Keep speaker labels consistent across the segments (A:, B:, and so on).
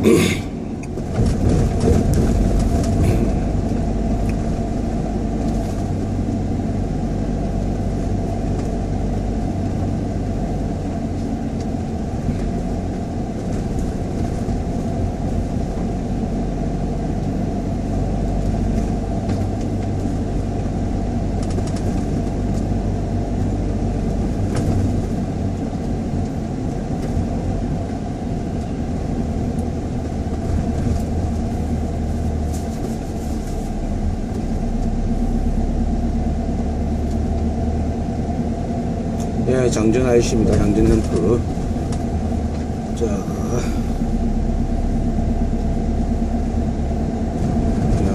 A: Mm-hmm. 장전 아이씨입니다. 장전 램프. 자. 야,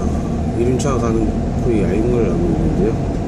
A: 1륜차 가는 거의 야행을 하고 있는데요.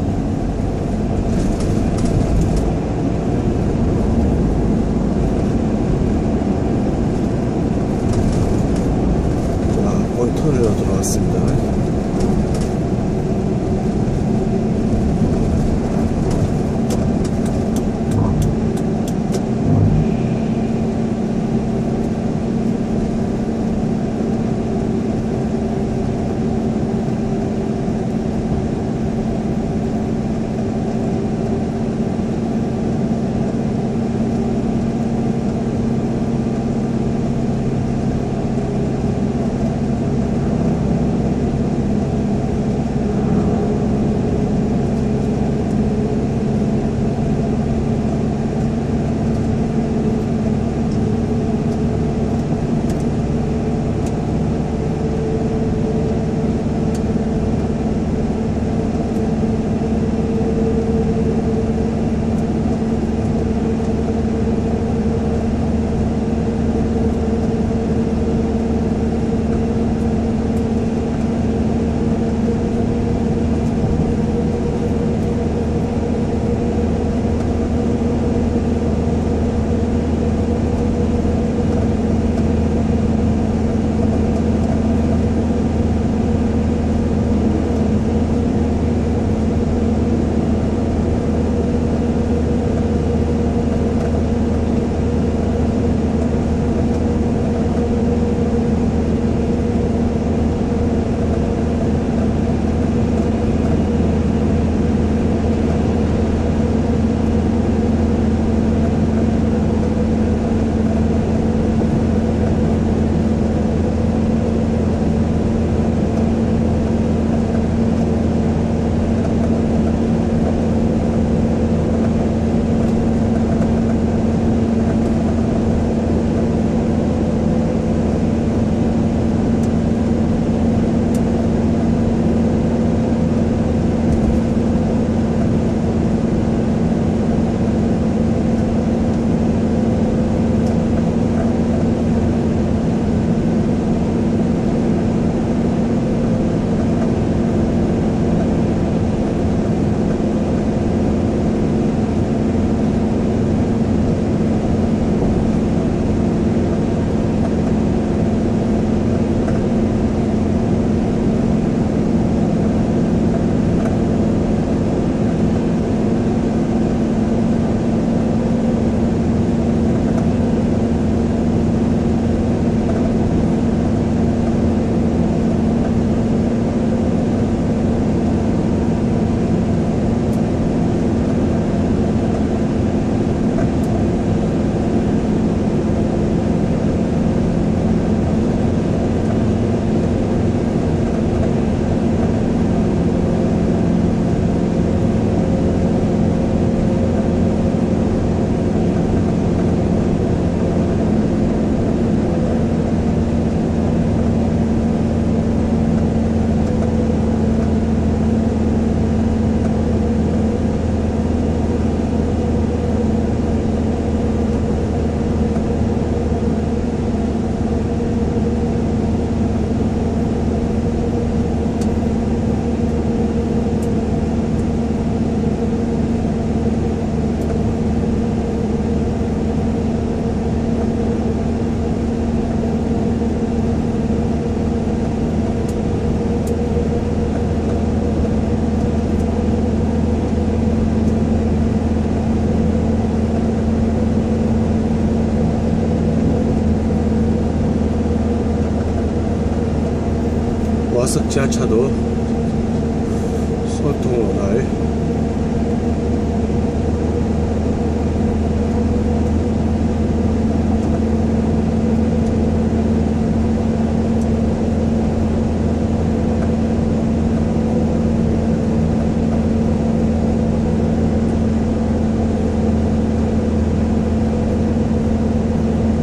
A: 와석 지하차도 소통 원활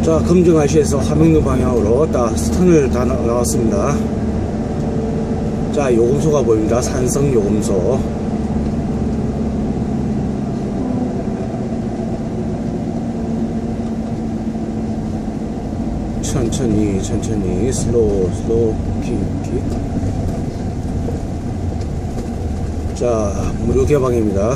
A: 자 금정에서 화명동 방향으로 딱 터널을 다 나- 나왔습니다 자 요금소가 보입니다. 산성 요금소. 천천히 천천히 slow slow quick quick 자 무료 개방입니다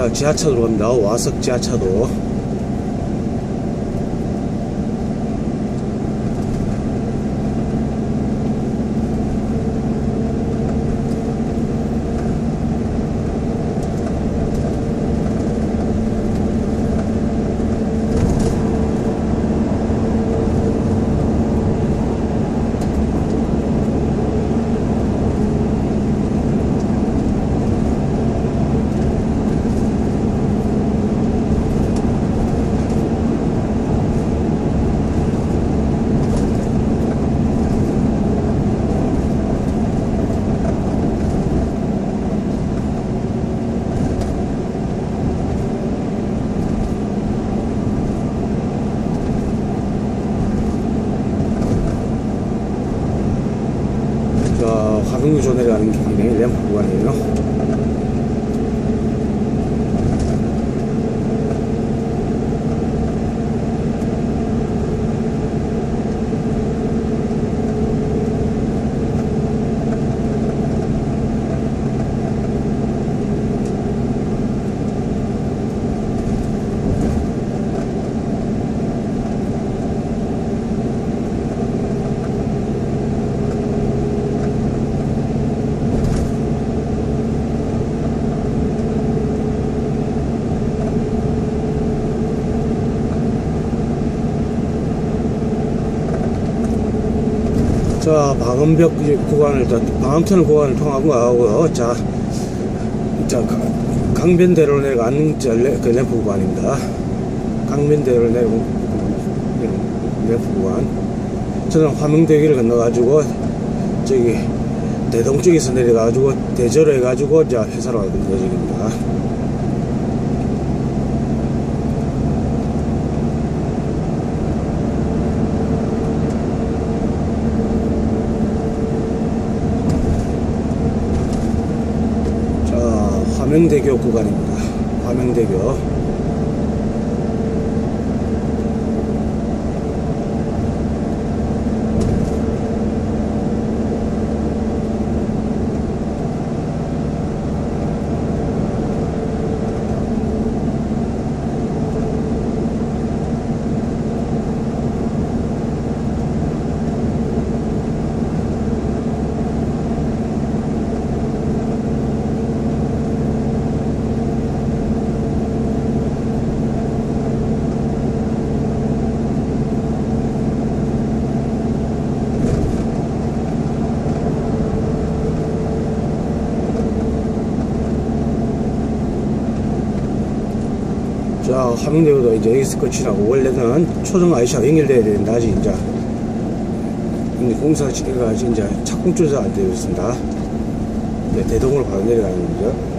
A: 자 지하차도로 갑니다 와석 지하차도 자 화동유조 내려가는 길이네 램프 구간이에요 자 방음벽 구간을 다 방음터널 구간을 통하고 하고요. 자, 자 강- 강변대로 내려가는 그 램프 구간입니다. 강변대로 내려온 램프 구간. 저는 화명대교를 건너가지고 저기 대동 쪽에서 내려가지고 대저로 해가지고 자 회사로 가는 거입니다 자 화명대교 구간입니다. 화명대교 자 화명대교도 이제 여기서 끝이 나고 원래는 초등 아이샤가 연결돼야 되는데 아직 이제 근데 공사가 이제 착공 조사 안 되어 있습니다. 이제 대동으로 바로 내려가는 거죠